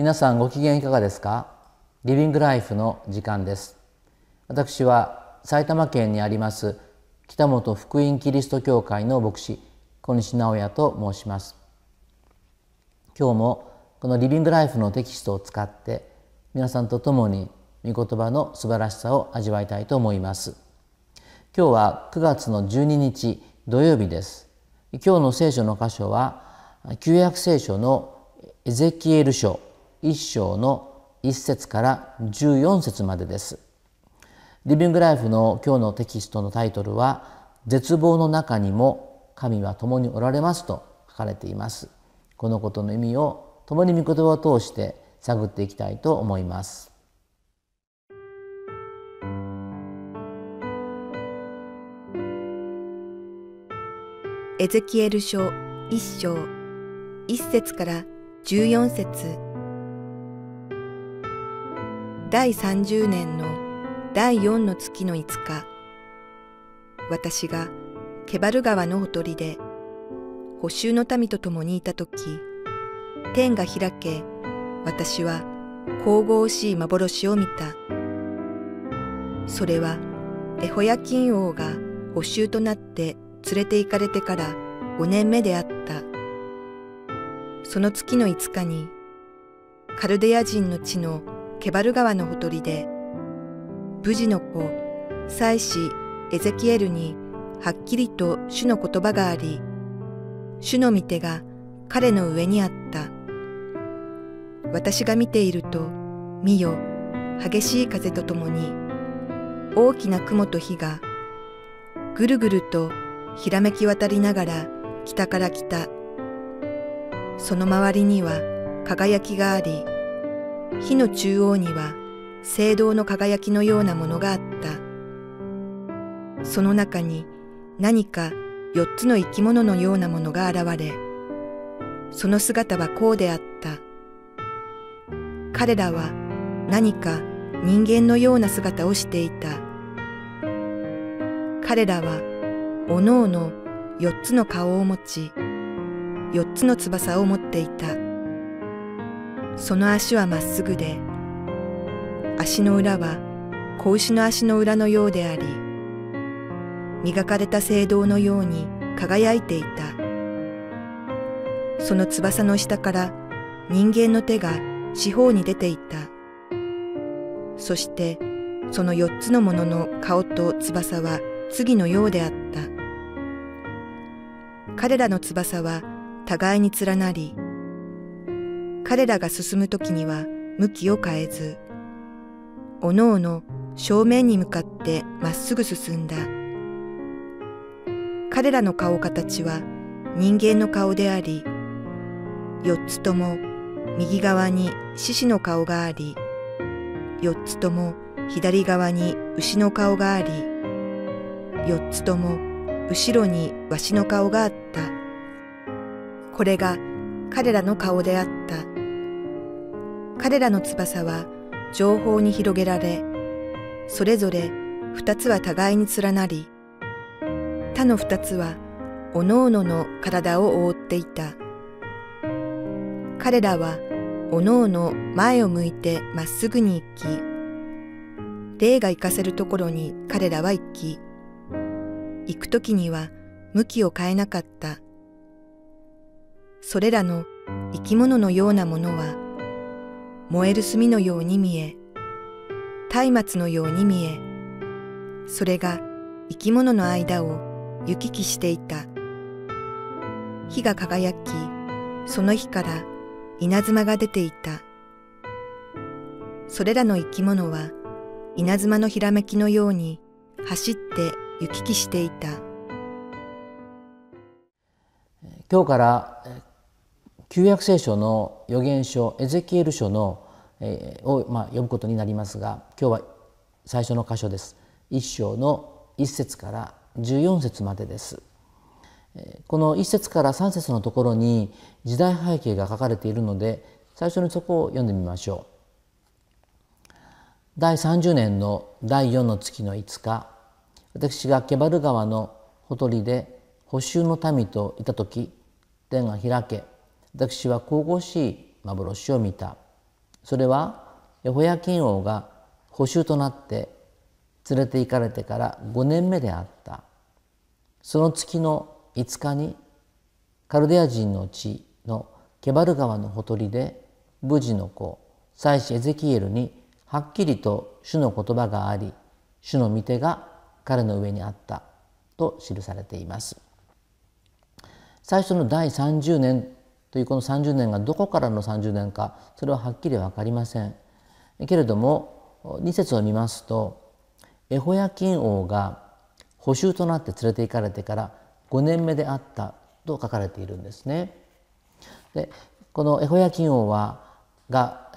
皆さんご機嫌いかがですか？リビングライフの時間です。私は埼玉県にあります北本福音キリスト教会の牧師小西直也と申します。今日もこのリビングライフのテキストを使って皆さんと共に御言葉の素晴らしさを味わいたいと思います。今日は9月の12日土曜日です。今日の聖書の箇所は旧約聖書のエゼキエル書。1章の1節から14節までです。リビングライフの今日のテキストのタイトルは「絶望の中にも神は共におられます」と書かれています。このことの意味を共に御言葉を通して探っていきたいと思います。エゼキエル書1章1節から14節第30年の第4の月の5日、私がケバル川のほとりで補修の民と共にいたとき、天が開け、私は神々しい幻を見た。それはエホヤキン王が補修となって連れて行かれてから5年目であった。その月の5日に、カルデア人の地のケバル川のほとりで、無事の子、祭司エゼキエルにはっきりと主の言葉があり、主の御手が彼の上にあった。私が見ていると、見よ、激しい風とともに、大きな雲と火が、ぐるぐるとひらめき渡りながら北から来た。その周りには輝きがあり、火の中央には聖堂の輝きのようなものがあった。その中に何か四つの生き物のようなものが現れ、その姿はこうであった。彼らは何か人間のような姿をしていた。彼らはおのおの四つの顔を持ち、四つの翼を持っていた。その足はまっすぐで、足の裏は子牛の足の裏のようであり、磨かれた聖堂のように輝いていた。その翼の下から人間の手が四方に出ていた。そしてその四つのものの顔と翼は次のようであった。彼らの翼は互いに連なり、彼らが進む時には向きを変えず、おのおの正面に向かってまっすぐ進んだ。彼らの顔形は人間の顔であり、四つとも右側に獅子の顔があり、四つとも左側に牛の顔があり、四つとも後ろにわしの顔があった。これが彼らの顔であった。彼らの翼は情報に広げられ、それぞれ二つは互いに連なり、他の二つはおのおの体を覆っていた。彼らはおのおの前を向いてまっすぐに行き、霊が行かせるところに彼らは行き、行くときには向きを変えなかった。それらの生き物のようなものは燃える炭のように見え、松明のように見え、それが生き物の間を行き来していた。火が輝き、その火から稲妻が出ていた。それらの生き物は稲妻のひらめきのように走って行き来していた。今日から旧約聖書の預言書エゼキエル書の、えー、を、まあ、読むことになりますが今日は最初の箇所です。一章の一節から十四節までです。この一節から三節のところに時代背景が書かれているので最初にそこを読んでみましょう。第30年の第4の月の5日私がケバル川のほとりで補修の民といた時天が開け私は神々しい幻を見た。それはエホヤキン王が捕囚となって連れて行かれてから5年目であったその月の5日にカルデア人の地のケバル川のほとりで無事の子祭司エゼキエルにはっきりと主の言葉があり主の御手が彼の上にあったと記されています最初の第30年というこの30年がどこからの30年かそれははっきり分かりませんけれども2節を見ますとエホヤキン王が捕囚となって連れて行かれてから5年目であったと書かれているんですね。でこのエホヤキン王はが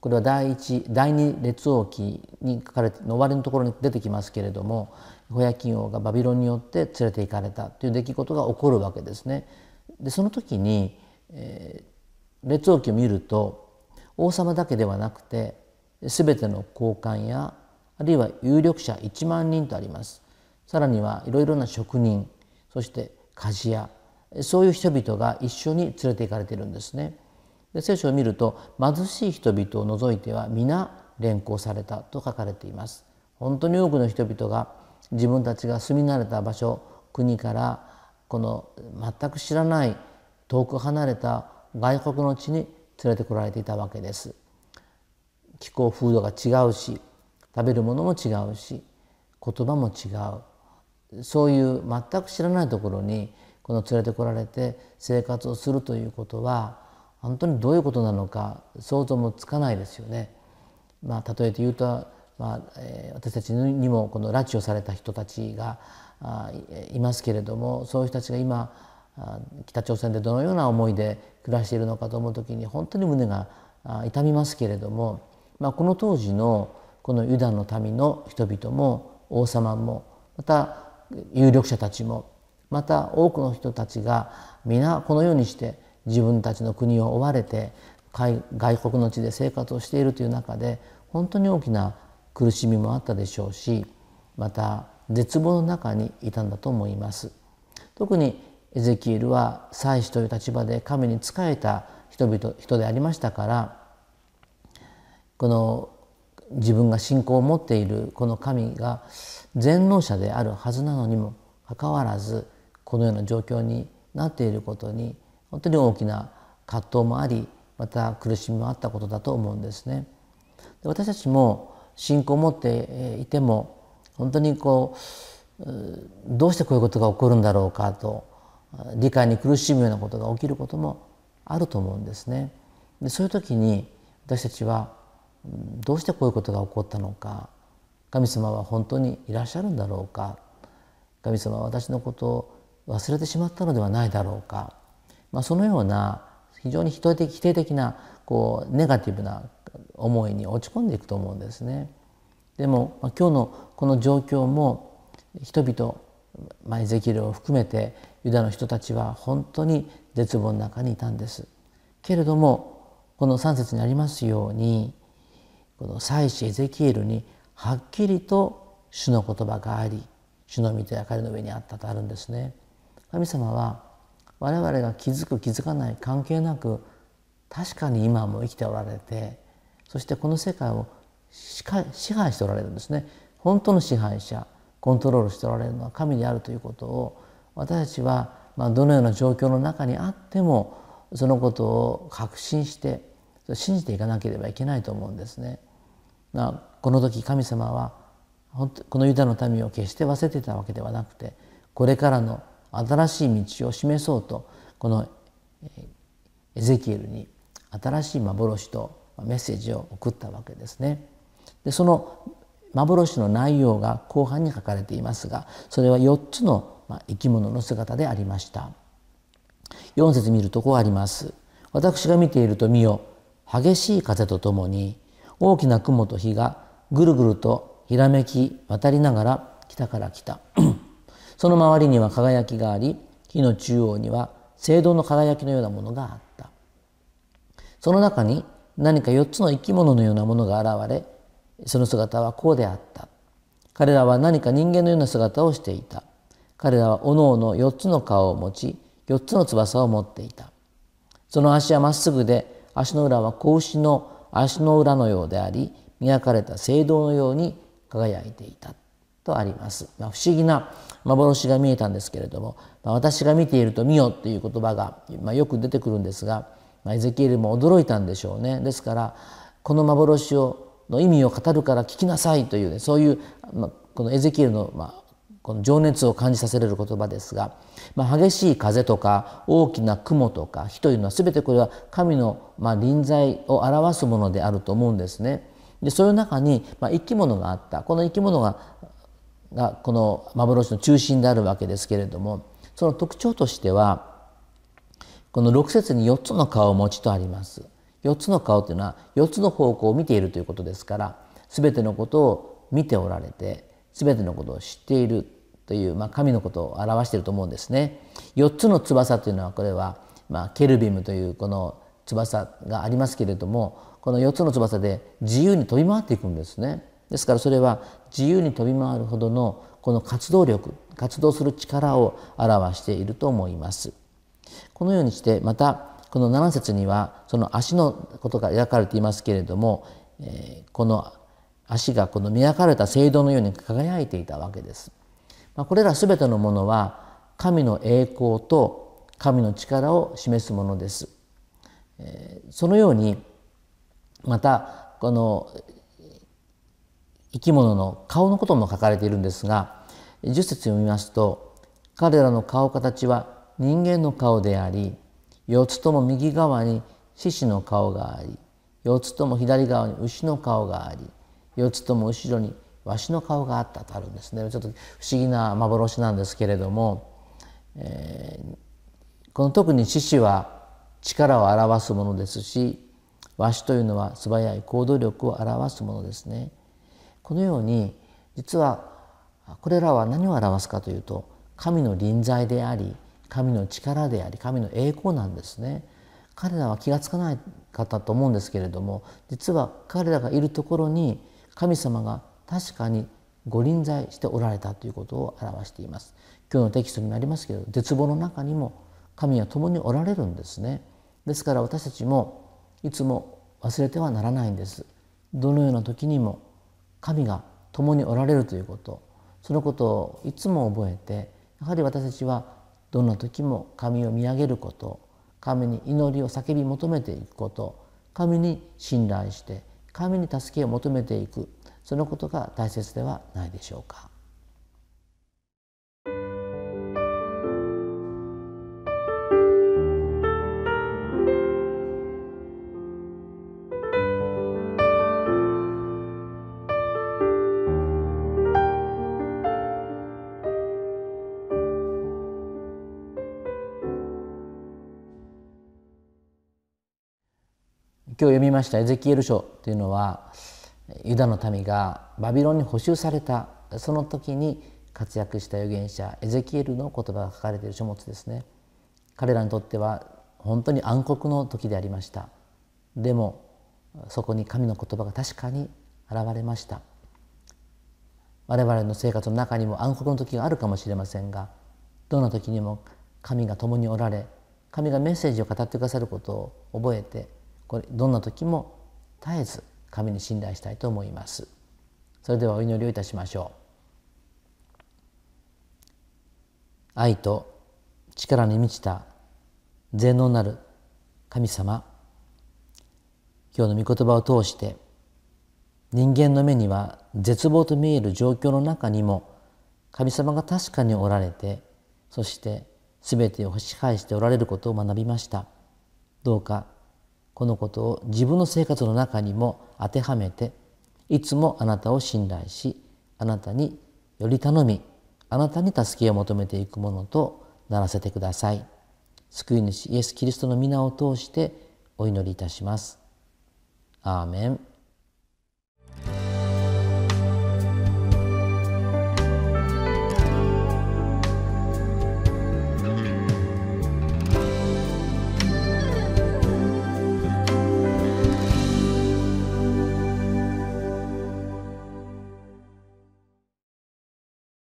これは第一第二列王記に書かれての終わりのところに出てきますけれどもエホヤキン王がバビロンによって連れて行かれたという出来事が起こるわけですね。でその時に、えー、列王記を見ると王様だけではなくて全ての高官やあるいは有力者1万人とあります。さらにはいろいろな職人そして鍛冶屋そういう人々が一緒に連れて行かれているんですね。で聖書を見ると貧しい人々を除いては皆連行されたと書かれています。本当に多くの人々が自分たちが住み慣れた場所国からこの全く知らない遠く離れた外国の地に連れてこられていたわけです。気候風土が違うし食べるものも違うし言葉も違うそういう全く知らないところにこの連れてこられて生活をするということは本当にどういうことなのか想像もつかないですよね。まあ、例えて言うと、まあえー、私たちにもこの拉致をされた人たちがあいますけれどもそういう人たちが今北朝鮮でどのような思いで暮らしているのかと思う時に本当に胸が痛みますけれども、まあ、この当時のこのユダの民の人々も王様もまた有力者たちもまた多くの人たちが皆このようにして自分たちの国を追われて外国の地で生活をしているという中で本当に大きな苦しみもあったでしょうしまた絶望の中にいたんだと思います。特にエゼキエルは祭司という立場で神に仕えた人々人でありましたからこの自分が信仰を持っているこの神が全能者であるはずなのにもかかわらずこのような状況になっていることに本当に大きな葛藤もありまた苦しみもあったことだと思うんですね。で私たちも信仰を持っていても本当にこうどうしてこういうことが起こるんだろうかと理解に苦しむようなことが起きることもあると思うんですね。でそういう時に私たちはどうしてこういうことが起こったのか神様は本当にいらっしゃるんだろうか神様は私のことを忘れてしまったのではないだろうか、まあ、そのような非常に否定的否定的なこうネガティブな思いに落ち込んでいくと思うんですね。でも、まあ、今日のこの状況も人々、まあ、エゼキルを含めてユダの人たちは本当に絶望の中にいたんです。けれどもこの3節にありますようにこの祭司エゼキエルにはっきりと主の言葉があり主の御手が彼の上にあったとあるんですね。神様は我々が気づく気づかない関係なく確かに今も生きておられてそしてこの世界を支配しておられるんですね本当の支配者コントロールしておられるのは神であるということを私たちはまあどのような状況の中にあってもそのことを確信して信じていかなければいけないと思うんですね。まあ、この時神様はこのユダの民を決して忘れていたわけではなくてこれからの新しい道を示そうとこのエゼキエルに新しい幻とメッセージを送ったわけですね。でその幻の内容が後半に書かれていますがそれは4つのま生き物の姿でありました。4節見るとこうあります。私が見ていると見よ激しい風とともに大きな雲と火がぐるぐるとひらめき渡りながら北から来た。その周りには輝きがあり火の中央には聖堂の輝きのようなものがあったその中に何か4つの生き物のようなものが現れその姿はこうであった彼らは何か人間のような姿をしていた彼らはおのおの4つの顔を持ち4つの翼を持っていた。その足はまっすぐで足の裏は子牛の足の裏のようであり磨かれた聖堂のように輝いていた。とあります、まあ、不思議な幻が見えたんですけれども、まあ、私が見ていると「見よ」という言葉が、まあ、よく出てくるんですが、まあ、エゼキエルも驚いたんでしょうね。ですからこの幻をの意味を語るから聞きなさいという、ね、そういう、まあ、このエゼキエルの、まあ、この情熱を感じさせられる言葉ですが、まあ、激しい風とか大きな雲とか火というのは全てこれは神の、まあ、臨在を表すものであると思うんですね。でそういう中に、まあ、生き物があったこの生き物ががこの幻の中心であるわけですけれどもその特徴としてはこの6節に4つの顔を持ちとあります。4つの顔というのは4つの方向を見ているということですから全てのことを見ておられて全てのことを知っているという、まあ、神のことを表していると思うんですね。4つの翼というのはこれは、まあ、ケルビムというこの翼がありますけれどもこの4つの翼で自由に飛び回っていくんですね。ですからそれは自由に飛び回るほどのこの活動力活動する力を表していると思います。このようにしてまたこの7節にはその足のことが描かれていますけれども、えー、この足がこの磨かれた聖堂のように輝いていたわけです。まあ、これら全てのものは神の栄光と神の力を示すものです。え、そのようにまたこの生き物の顔のことも書かれているんですが10節読みますと彼らの顔形は人間の顔であり四つとも右側に獅子の顔があり四つとも左側に牛の顔があり四つとも後ろにわしの顔があったとあるんですねちょっと不思議な幻なんですけれども、えー、この特に獅子は力を表すものですしわしというのは素早い行動力を表すものですね。このように実はこれらは何を表すかというと神の臨在であり神の力であり神の栄光なんですね。彼らは気が付かないかったと思うんですけれども実は彼らがいるところに神様が確かにご臨在しておられたということを表しています。今日のテキストにもありますけど絶望の中にも神は共におられるんですね。ですから私たちもいつも忘れてはならないんです。どのような時にも神が共におられるということそのことをいつも覚えてやはり私たちはどんな時も神を見上げること神に祈りを叫び求めていくこと神に信頼して神に助けを求めていくそのことが大切ではないでしょうか。今日読みました。エゼキエル書というのはユダの民がバビロンに捕囚された。その時に活躍した預言者エゼキエルの言葉が書かれている書物ですね。彼らにとっては本当に暗黒の時でありました。でもそこに神の言葉が確かに現れました。我々の生活の中にも暗黒の時があるかもしれませんがどんな時にも神が共におられ神がメッセージを語ってくださることを覚えてこれどんな時も絶えず神に信頼したいと思います。それではお祈りをいたしましょう。愛と力に満ちた全能なる神様。今日の御言葉を通して人間の目には絶望と見える状況の中にも神様が確かにおられてそして全てを支配しておられることを学びました。どうかこのことを自分の生活の中にも当てはめていつもあなたを信頼しあなたにより頼みあなたに助けを求めていくものとならせてください。救い主イエス・キリストの皆を通してお祈りいたします。アーメン。